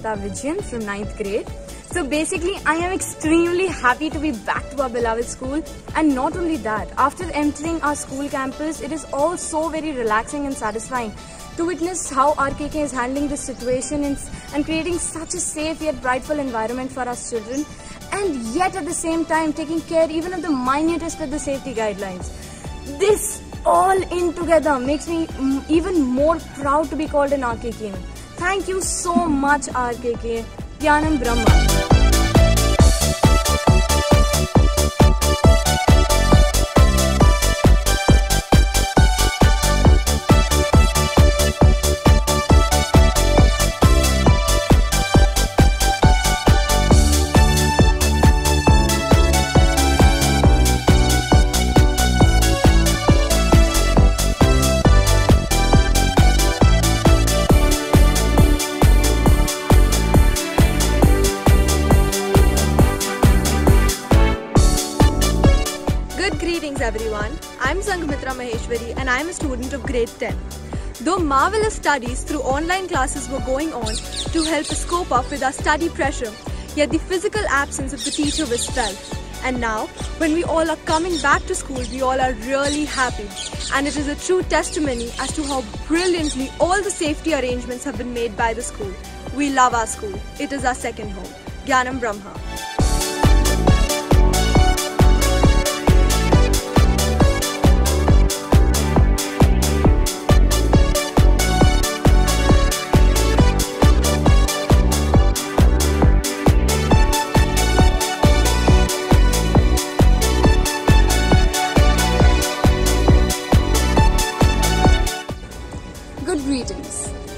Harshita Vijayan from 9th grade. So basically, I am extremely happy to be back to our beloved school. And not only that, after entering our school campus, it is all so very relaxing and satisfying to witness how RKK is handling this situation and, and creating such a safe yet brightful environment for our children. And yet at the same time, taking care even of the minutest of the safety guidelines. This all in together makes me mm, even more proud to be called an RKK. Thank you so much, RKK. Dhyanam Brahma. Greetings, everyone. I'm Sanghamitra Maheshwari and I'm a student of grade 10. Though marvelous studies through online classes were going on to help us cope up with our study pressure, yet the physical absence of the teacher was felt. And now, when we all are coming back to school, we all are really happy. And it is a true testimony as to how brilliantly all the safety arrangements have been made by the school. We love our school. It is our second home. Gyanam Brahma.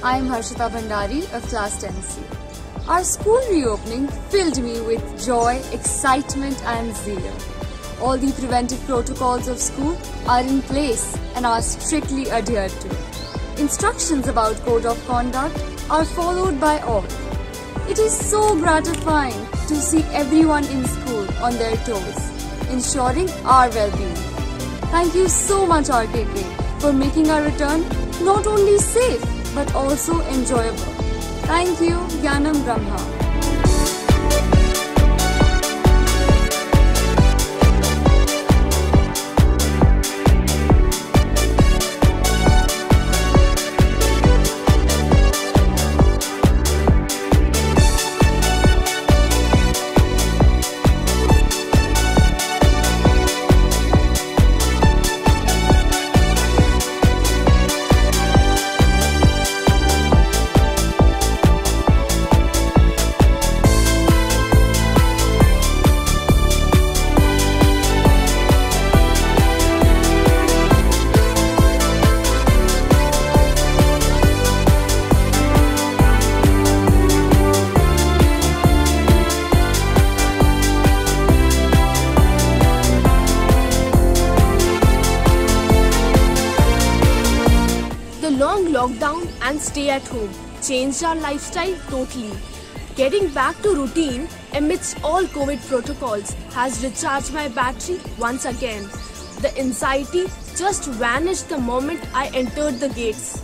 I am Harshita Bhandari of Class 10C. Our school reopening filled me with joy, excitement, and zeal. All the preventive protocols of school are in place and are strictly adhered to. Instructions about code of conduct are followed by all. It is so gratifying to see everyone in school on their toes, ensuring our well-being. Thank you so much RKK for making our return not only safe but also enjoyable. Thank you, Gyanam Brahma. And stay at home changed our lifestyle totally. Getting back to routine amidst all COVID protocols has recharged my battery once again. The anxiety just vanished the moment I entered the gates.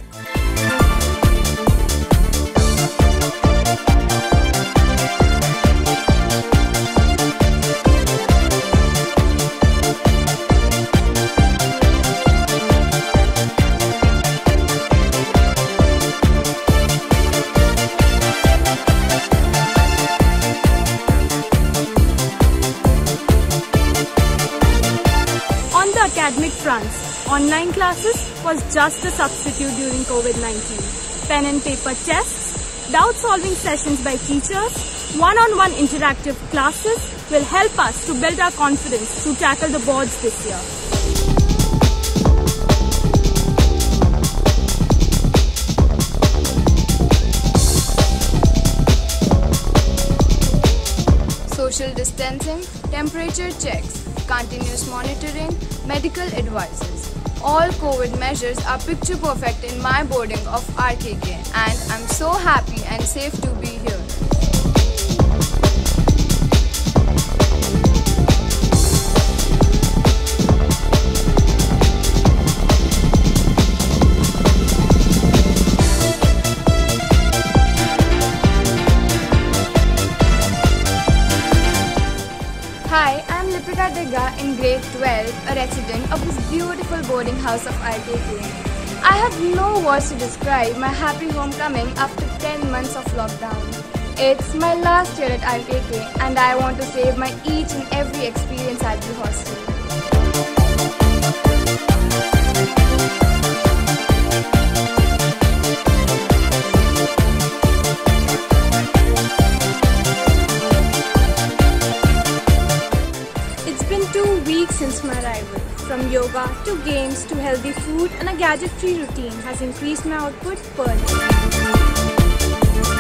Online classes was just a substitute during COVID-19. Pen and paper tests, doubt solving sessions by teachers, one-on-one interactive classes will help us to build our confidence to tackle the boards this year. Social distancing, temperature checks, continuous monitoring, medical advices. All COVID measures are picture perfect in my boarding of RKK and I'm so happy and safe to be here. Am Lipika Dega in grade 12, a resident of this beautiful boarding house of RKK. I have no words to describe my happy homecoming after 10 months of lockdown. It's my last year at RKK and I want to save my each and every experience at the hostel. Two weeks since my arrival. From yoga to games to healthy food and a gadget free routine has increased my output per day.